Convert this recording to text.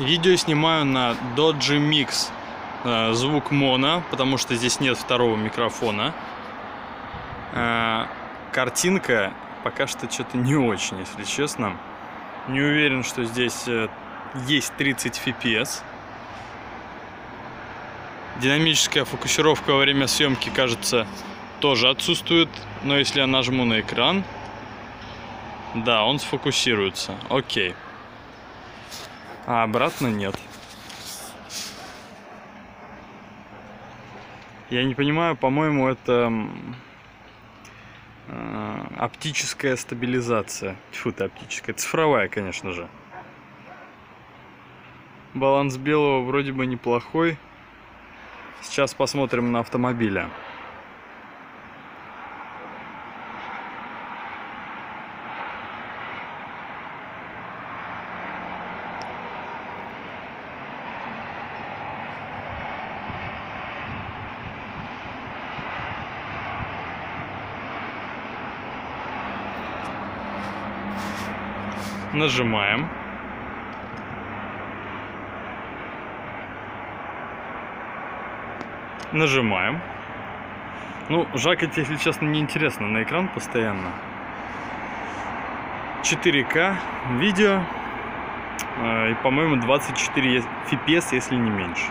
Видео снимаю на Dodge Mix. Э, Звук моно, потому что здесь нет второго микрофона. Э, Картинка пока что что-то не очень, если честно. Не уверен, что здесь э, есть 30 FPS. Динамическая фокусировка во время съемки, кажется, тоже отсутствует. Но если я нажму на экран, да, он сфокусируется. Окей. А обратно нет. Я не понимаю, по-моему, это э, оптическая стабилизация. Тьфу ты, оптическая. Цифровая, конечно же. Баланс белого вроде бы неплохой. Сейчас посмотрим на автомобиля. Нажимаем. Нажимаем. Ну, жакать, если честно, неинтересно на экран постоянно. 4К видео. э, И, по-моему, 24 FPS, если не меньше.